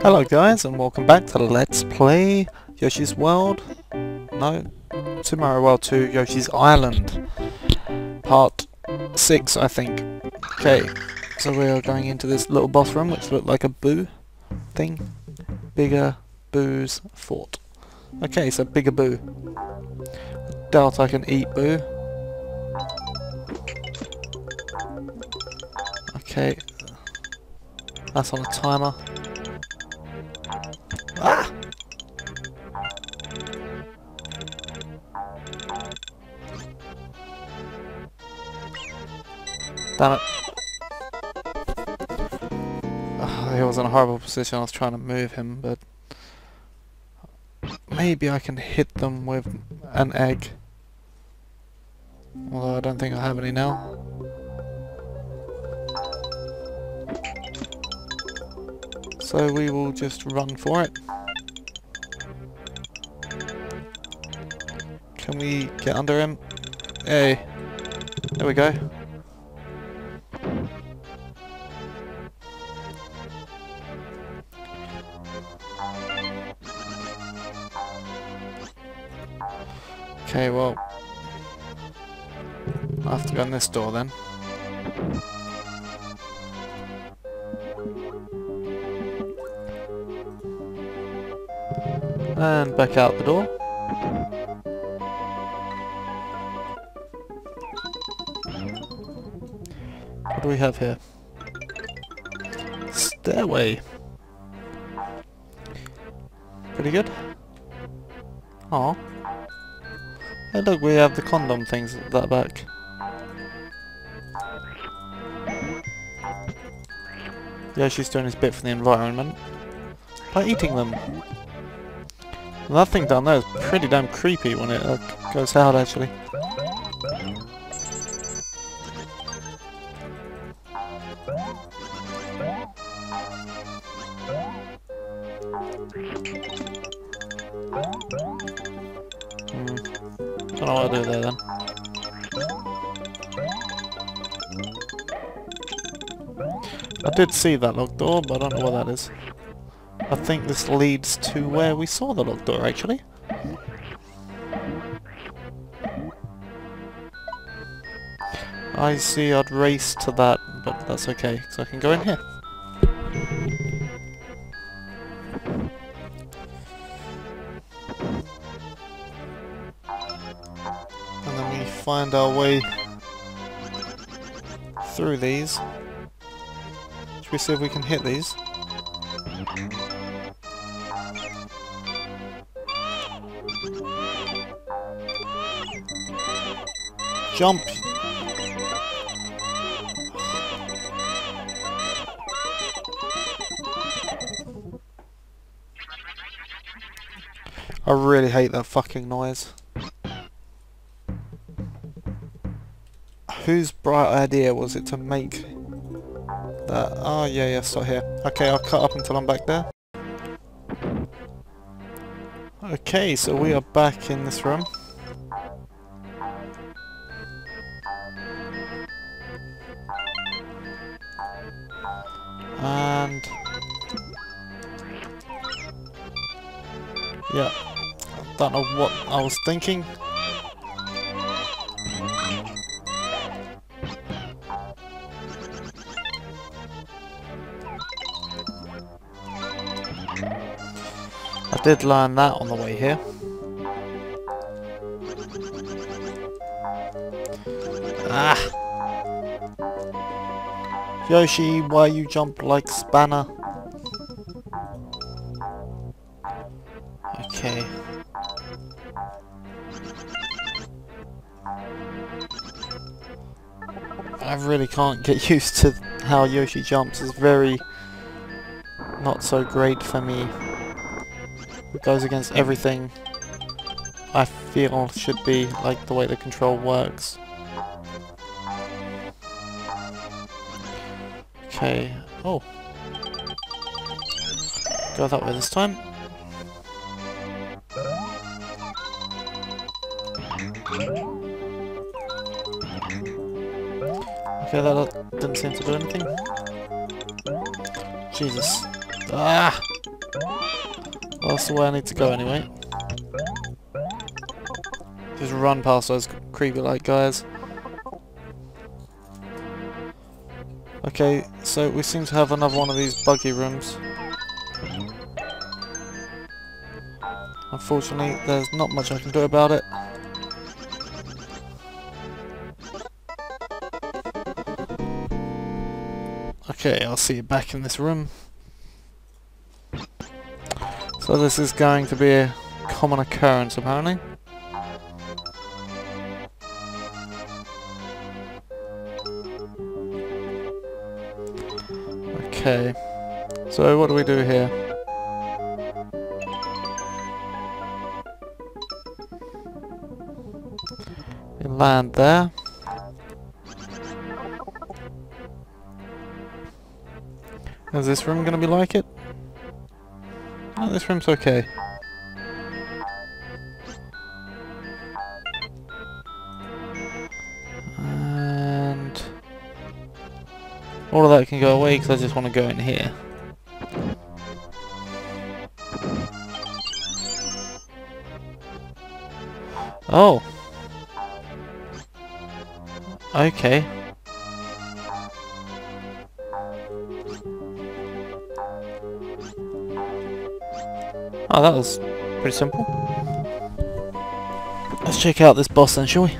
Hello guys and welcome back to Let's Play Yoshi's World. No, Super Mario World 2 Yoshi's Island. Part 6 I think. Okay, so we are going into this little boss room which looked like a boo thing. Bigger Boo's fort. Okay, so Bigger Boo. Doubt I can eat Boo. Okay. That's on a timer. Ah! Damn it. Ah, he was in a horrible position, I was trying to move him, but... Maybe I can hit them with an egg. Although I don't think I have any now. So we will just run for it. Can we get under him? Hey. There we go. Okay, well... I have to go in this door then. And back out the door. What do we have here? Stairway. Pretty good. Aw. Hey look, we have the condom things at that back. Yeah, she's doing his bit for the environment by eating them. That thing down there is pretty damn creepy when it uh, goes out actually. Hmm. Don't know what to do there then. I did see that locked door, but I don't know what that is. I think this leads to where we saw the locked door actually. I see I'd race to that, but that's okay, because I can go in here. And then we find our way through these. Should we see if we can hit these? Jump! I really hate that fucking noise. Whose bright idea was it to make that? Oh yeah, yeah, start here. Okay, I'll cut up until I'm back there. Okay, so we are back in this room. I what I was thinking. I did learn that on the way here. Ah! Yoshi, why you jump like Spanner? Can't get used to how Yoshi jumps. is very not so great for me. It goes against everything I feel should be like the way the control works. Okay. Oh. Go that way this time. Okay, that didn't seem to do anything. Jesus. Ah! Well, that's the way I need to go anyway. Just run past those creepy like guys. Okay, so we seem to have another one of these buggy rooms. Unfortunately, there's not much I can do about it. Okay, I'll see you back in this room. So this is going to be a common occurrence apparently. Okay, so what do we do here? Land there. Is this room gonna be like it? Oh, this room's okay. And... All of that can go away because I just want to go in here. Oh! Okay. Oh, that was pretty simple. Let's check out this boss then, shall we?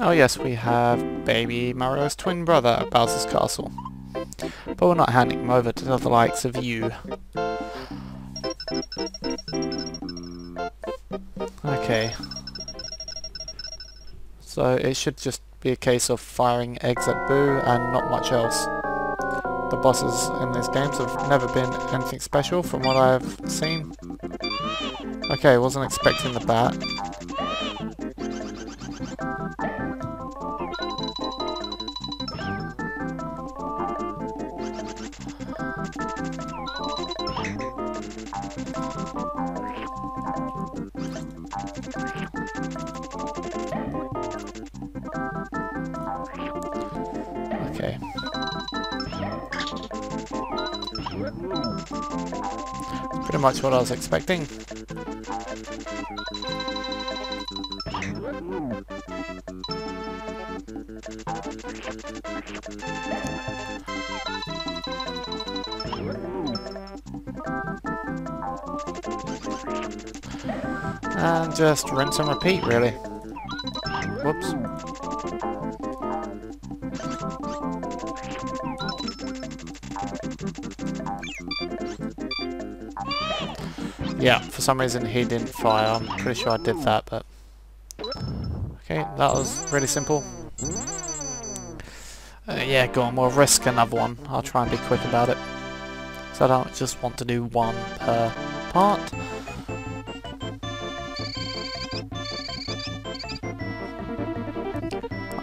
Oh yes, we have baby Mario's twin brother at Bowser's Castle. But we're not handing him over to the likes of you. Okay, so it should just be a case of firing eggs at Boo and not much else. The bosses in these games have never been anything special from what I've seen. Okay, wasn't expecting the bat. Pretty much what I was expecting. And just rinse and repeat, really. Some reason he didn't fire. I'm pretty sure I did that, but... Okay, that was really simple. Uh, yeah, go on, we'll risk another one. I'll try and be quick about it. So I don't just want to do one per part.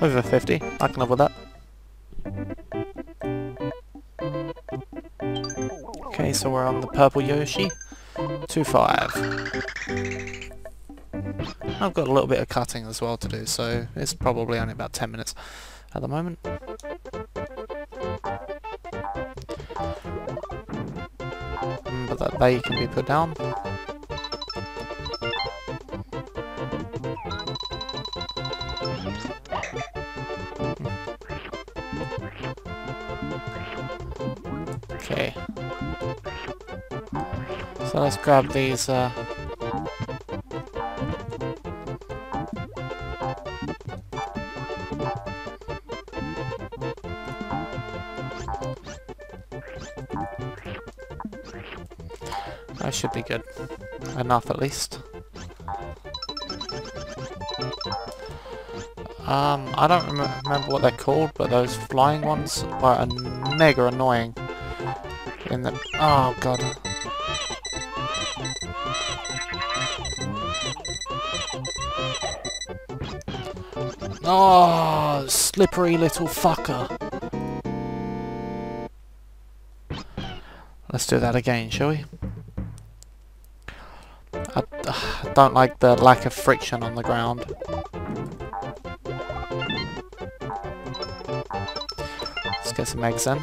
Over 50, I can live with that. Okay, so we're on the purple Yoshi. 2-5. I've got a little bit of cutting as well to do, so it's probably only about 10 minutes at the moment. Mm, but that bay can be put down. So let's grab these uh, That should be good. Enough at least. Um, I don't rem remember what they're called, but those flying ones are mega annoying. In the oh god. Oh, slippery little fucker. Let's do that again, shall we? I, uh, don't like the lack of friction on the ground. Let's get some eggs in.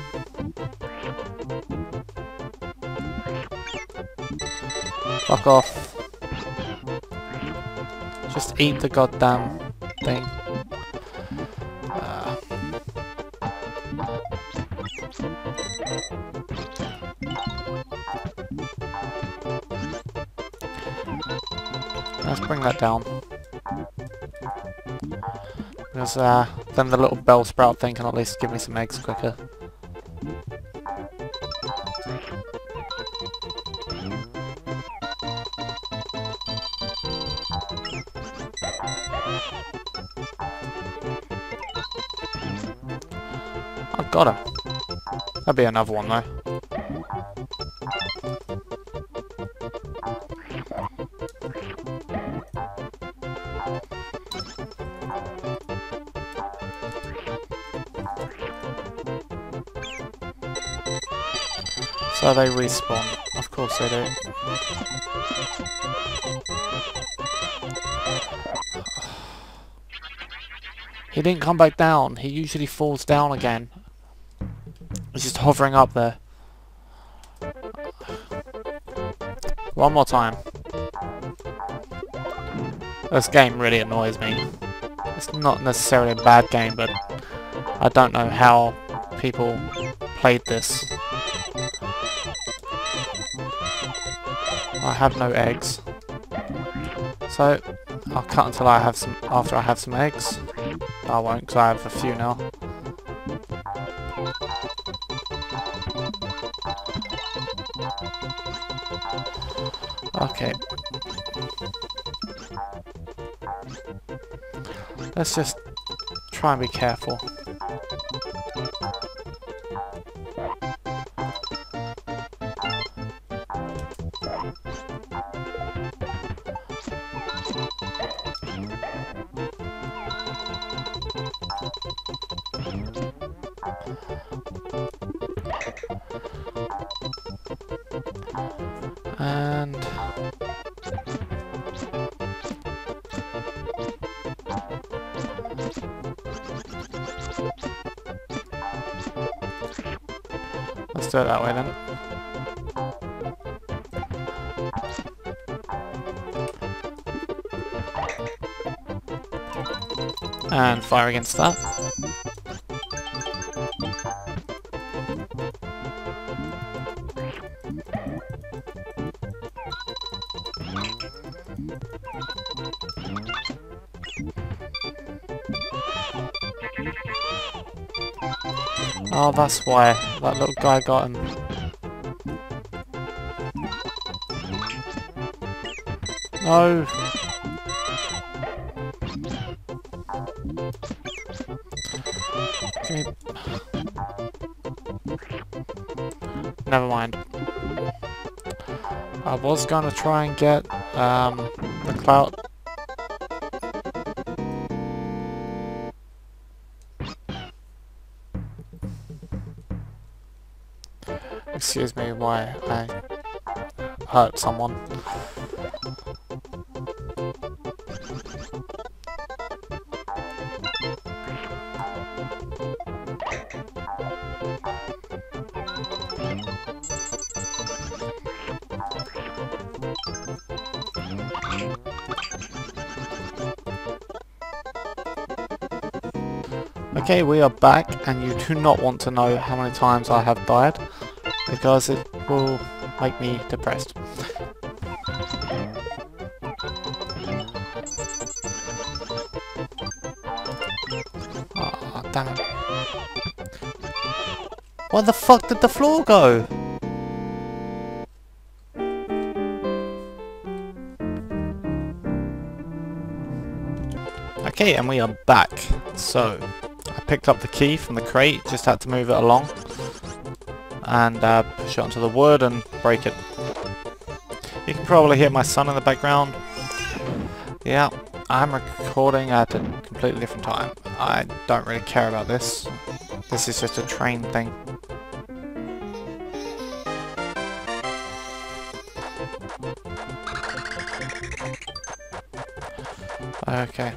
Fuck off. Just eat the goddamn thing. Bring that down. Because uh, then the little bell sprout thing can at least give me some eggs quicker. I got him. That'd be another one though. So they respawn. Of course they do. He didn't come back down. He usually falls down again. He's just hovering up there. One more time. This game really annoys me. It's not necessarily a bad game, but I don't know how people played this. I have no eggs. So, I'll cut until I have some, after I have some eggs. I won't, because I have a few now. Okay. Let's just try and be careful. Do it that way then. And fire against that. Oh, that's why that little guy got him. No! Okay. Never mind. I was gonna try and get um, the clout. Why I hurt someone. Okay, we are back, and you do not want to know how many times I have died, because it will make me depressed. Oh, damn. Where the fuck did the floor go? Okay, and we are back. So, I picked up the key from the crate, just had to move it along. And uh, push it onto the wood and break it. You can probably hear my son in the background. Yeah, I'm recording at a completely different time. I don't really care about this. This is just a train thing. Okay.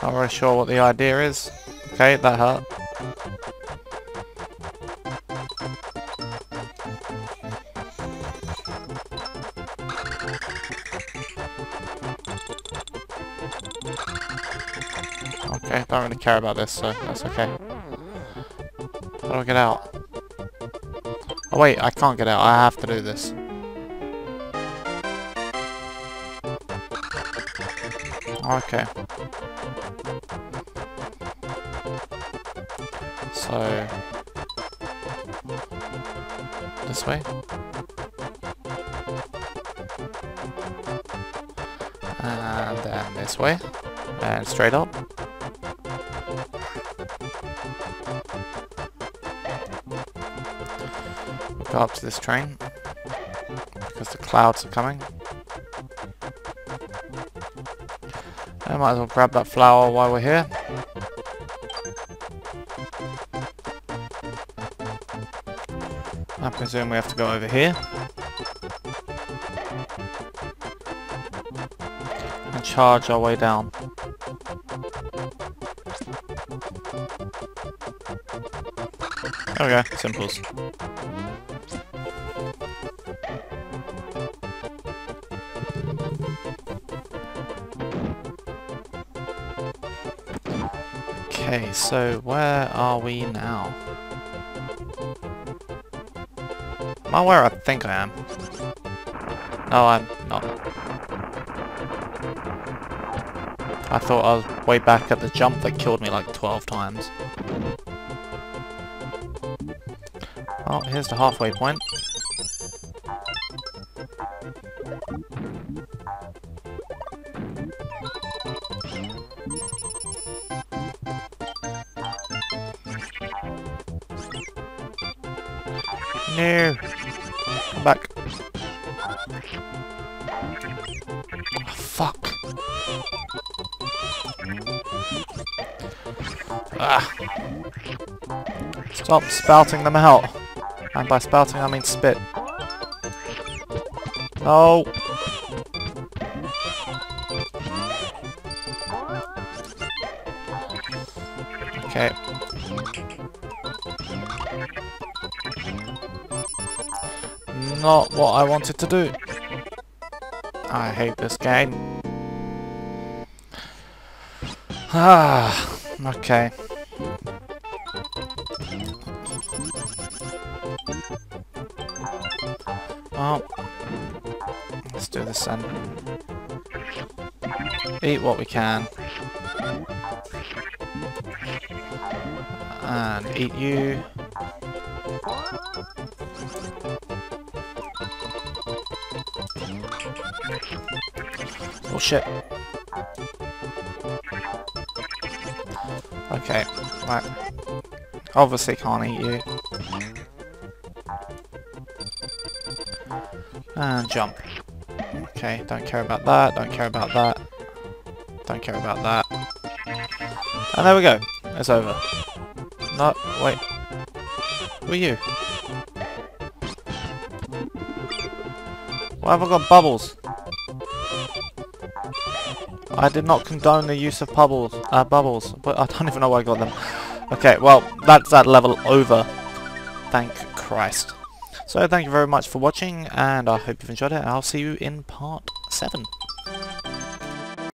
Not really sure what the idea is. Okay, that hurt. Care about this, so that's okay. How do I get out? Oh wait, I can't get out. I have to do this. Okay. So... This way? And then this way. And straight up. Go up to this train. Because the clouds are coming. I might as well grab that flower while we're here. I presume we have to go over here. And charge our way down. There we go, simples. Okay, so where are we now? Am I where I think I am? No, I'm not. I thought I was way back at the jump that killed me like 12 times. Oh, here's the halfway point. Come back. Oh, fuck. Ah. Stop spouting them out. And by spouting I mean spit. No! Not what I wanted to do. I hate this game. Ah, okay. Well, let's do this then. Eat what we can. And eat you. Shit. Okay, right. Obviously can't eat you. And jump. Okay, don't care about that, don't care about that. Don't care about that. And there we go. It's over. No, wait. Who are you? Why have I got bubbles? I did not condone the use of bubbles, uh, bubbles, but I don't even know why I got them. Okay, well, that's that level over. Thank Christ. So thank you very much for watching, and I hope you've enjoyed it, and I'll see you in part 7.